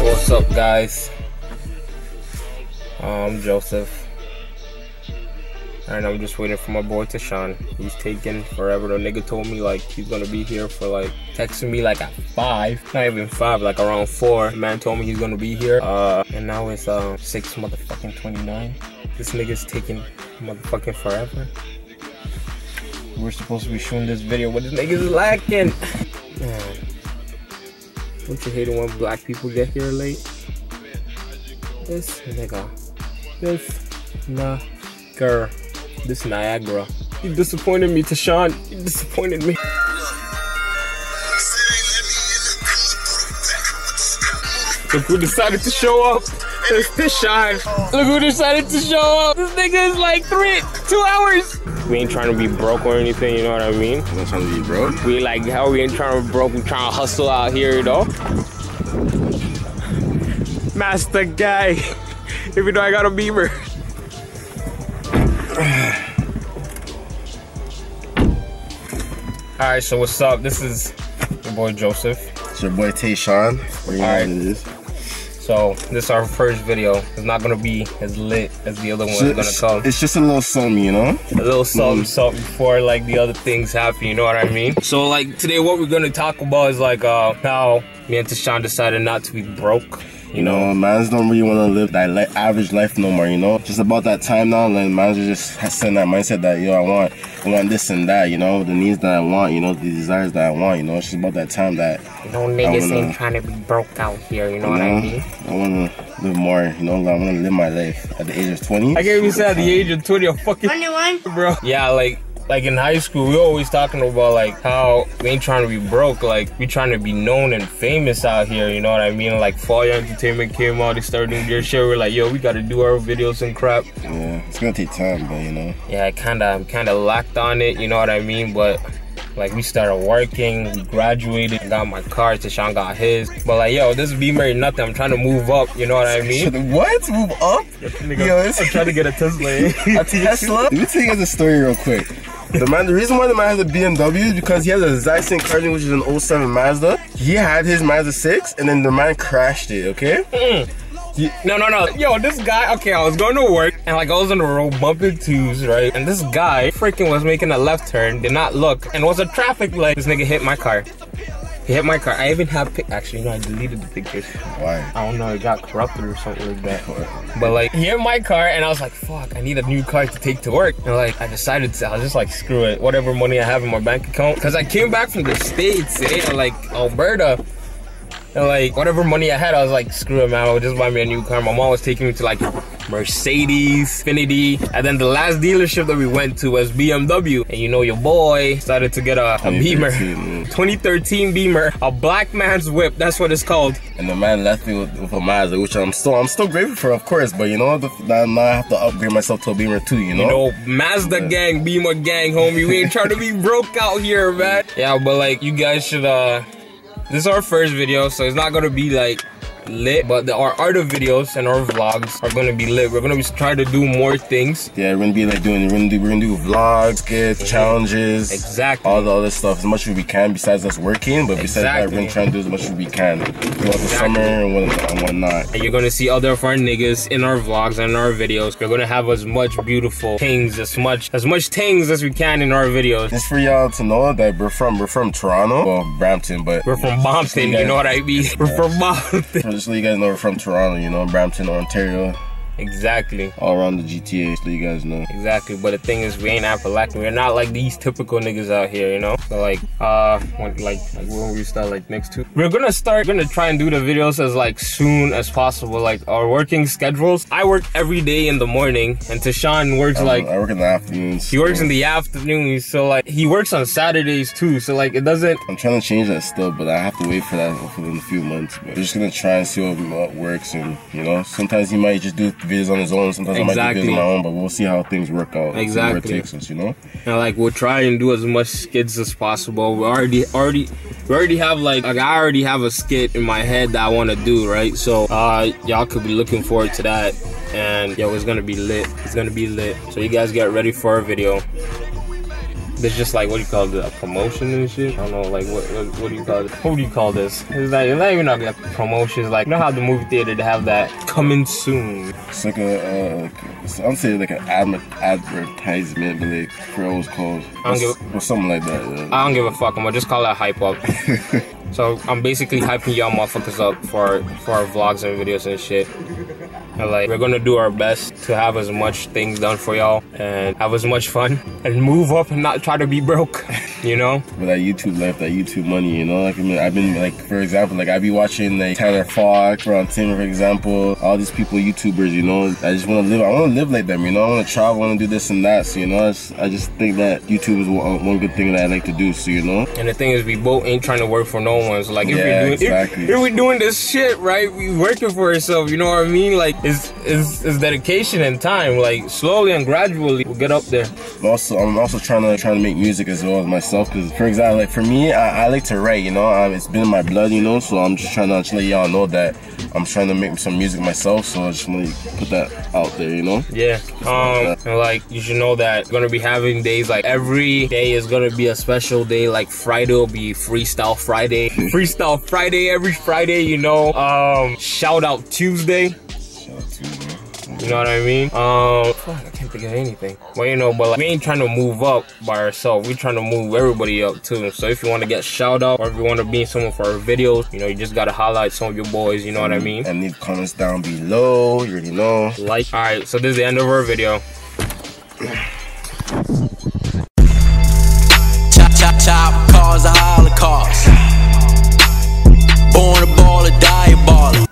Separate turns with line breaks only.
What's up, guys? I'm Joseph. And I'm just waiting for my boy Tashawn. He's taking forever. The nigga told me like he's gonna be here for like texting me like at five. Not even five, like around four. The man told me he's gonna be here. Uh and now it's um six motherfucking twenty nine. This nigga's taking motherfucking forever. We're supposed to be shooting this video, but this nigga's lacking. Don't you hate it when black people get here late? This nigga. This nigger. This Niagara. You disappointed me, Tashawn. You disappointed me. Look who decided to show up. It's Tashawn. Look who decided to show up. This nigga is like three, two hours. We ain't trying to be broke or anything, you know what I mean?
I'm not trying to be broke.
We like how we ain't trying to be broke, we trying to hustle out here, you know? Master guy. Even though I got a beamer. Alright, so what's up? This is your boy Joseph.
It's your boy Tashawn. What do you know
All
right, it is.
So this is our first video. It's not gonna be as lit as the other one is gonna
It's,
come.
it's just a little something, you know?
a little something something before like the other things happen you know what i mean so like today what we're gonna talk about is like uh how me and Tashawn decided not to be broke you
You
know
know, mans don't really want to live that li- average life no more, you know? Just about that time now, and mans are just setting that mindset that, yo, I want, I want this and that, you know? The needs that I want, you know? The desires that I want, you know? It's just about that time that,
no niggas
wanna-
ain't trying to be broke out here you know
you
what i
mm-hmm.
mean
I want to live more, you know? I want to live my life at the age of 20.
i can't even say at the age of 20 or fucking 21 bro yeah like like in high school, we always talking about like how we ain't trying to be broke, like we trying to be known and famous out here. You know what I mean? Like Fire Entertainment came out, they started doing their shit. We're like, yo, we gotta do our videos and crap.
Yeah, it's gonna take time, but you know.
yeah, I kind of I'm kind of locked on it, you know what I mean? But like we started working, we graduated, I got my car, Tashawn got his. But like, yo, this Beamer ain't nothing. I'm trying to move up, you know what I mean?
What? Move up?
Nigga,
Yo, it's-
I'm trying to get a Tesla.
a Tesla? Let me tell you guys a story real quick. The man, the reason why the man has a BMW is because he has a Zyson Cardinal, which is an 07 Mazda. He had his Mazda 6, and then the man crashed it. Okay.
no, no, no. Yo, this guy, okay, I was going to work and like I was on the road bumping twos, right? And this guy freaking was making a left turn, did not look, and was a traffic light. This nigga hit my car. He hit my car. I even have pic. Actually, no, I deleted the pictures.
Why?
I don't know, it got corrupted or something like that. But like, he hit my car, and I was like, "Fuck, I need a new car to take to work." And like, I decided to, I was just like, "Screw it, whatever money I have in my bank account." Cause I came back from the states, eh, like Alberta, and like whatever money I had, I was like, "Screw it, man, I'll just buy me a new car." My mom was taking me to like Mercedes, Infiniti, and then the last dealership that we went to was BMW. And you know, your boy started to get a, a Beamer,
2013,
2013 Beamer, a black man's whip. That's what it's called.
And the man left me with, with a Mazda, which I'm still, I'm still grateful for, of course. But you know, now now I have to upgrade myself to a Beamer too. You know.
You know, Mazda gang, Beamer gang, homie. We ain't trying to be broke out here, man. Yeah, but like, you guys should, uh, this is our first video, so it's not gonna be like lit, but the, our other videos and our vlogs are gonna be lit. We're gonna be trying to do more things.
Yeah, we're gonna be like doing, we're gonna do, we're gonna do vlogs, skits, challenges,
Exactly.
all the other stuff as much as we can. Besides us working, but besides that, we're gonna try and do as much as we can throughout the
Exactly.
summer and whatnot.
And you're gonna see other of our niggas in our vlogs and our videos. We're gonna have as much beautiful things, as much as much things as we can in our videos.
Just for y'all to know that we're from we're from Toronto, well Brampton, but
We're from Bompton, you know what I mean? We're from Bompton.
Just so you guys know we're from Toronto, you know, Brampton, Ontario,
Exactly.
all around the GTA, so you guys know.
Exactly, but the thing is, we ain't Appalachian. We're not like these typical niggas out here, you know. So like, uh, when, like, like when we start like next two, we're gonna start We're gonna try and do the videos as like soon as possible. Like our working schedules. I work every day in the morning, and Tashawn works like
I work in the afternoons.
he works in the afternoons. So like he works on Saturdays too. So like it doesn't.
I'm trying to change that still, but I have to wait for that within a few months. But we're just gonna try and see what, what works, and you know, sometimes he might just do videos on his own. Sometimes I might do videos on my own, but we'll see how things work out. Exactly. where it takes us, you know.
And like we'll try and do as much skits as possible. We already already we already have like like I already have a skit in my head that I want to do, right? So uh y'all could be looking forward to that. And yo, it's gonna be lit. It's gonna be lit. So you guys get ready for a video. There's just like what do you call it, a promotion and shit. I don't know, like what what, what do you call it? What do you call this? It's not, it's not even like a promotion. It's like you know how the movie theater to have that coming soon.
It's like a, uh, I'm saying like an adver- advertisement, but like for it was called
I don't give
or something like that. yeah.
I don't give a fuck. I'm gonna just call that hype up. so I'm basically hyping y'all motherfuckers up for for our vlogs and videos and shit. And like we're gonna do our best to have as much things done for y'all and have as much fun and move up and not try to be broke. You know?
With that YouTube life, that YouTube money, you know. Like I mean, I've been like, for example, like I be watching like Tyler Fox, Ron Tim, for example, all these people, YouTubers, you know. I just want to live. I want to live like them, you know. I want to travel, I want to do this and that. So you know, I just, I just think that YouTube is one, one good thing that I like to do. So you know.
And the thing is, we both ain't trying to work for no one. So like, if
Yeah,
we're doing,
exactly.
if, if we're doing this shit right, we working for ourselves. You know what I mean? Like, it's it's, it's dedication and time. Like, slowly and gradually, we'll get up there.
But also, I'm also trying to trying to make music as well as myself. Cause for example, like for me, I, I like to write. You know, um, it's been in my blood. You know, so I'm just trying to let y'all know that I'm trying to make some music myself. So I just want to put that out there. You know.
Yeah. Um, and like you should know that we're gonna be having days like every day is gonna be a special day. Like Friday will be Freestyle Friday. Freestyle Friday every Friday. You know. Um, Shout Out Tuesday.
Shout out to
you, know what I mean? Um, fuck, I can't think of anything. Well, you know, but like, we ain't trying to move up by ourselves. We trying to move everybody up too. So if you want to get shout out or if you want to be in someone for our videos, you know, you just gotta highlight some of your boys. You know what I mean?
And leave comments down below. You already know.
Like, all right. So this is the end of our video.
Chop, chop, chop, cause a holocaust. Born a baller, die a baller.